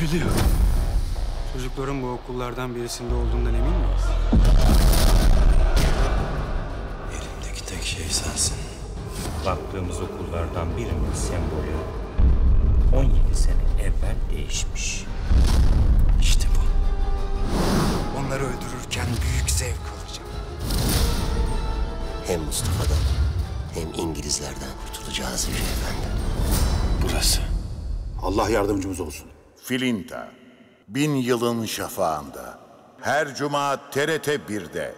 Biliyorum. Çocukların bu okullardan birisinde olduğundan emin miyiz? Elimdeki tek şey sensin. Baktığımız okullardan birinin sembolü 17 sene evvel değişmiş. İşte bu. Onları öldürürken büyük zevk alacağım. Hem Mustafa'dan hem İngilizlerden kurtulacağız Yüce Efendi. Allah yardımcımız olsun. Filinta. Bin yılın şafağında. Her cuma TRT 1'de.